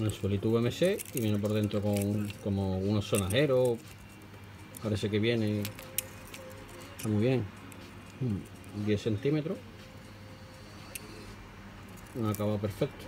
el suelito VMC y viene por dentro con como unos sonajeros parece que viene. Está muy bien. Mm, 10 centímetros. Un acabado perfecto.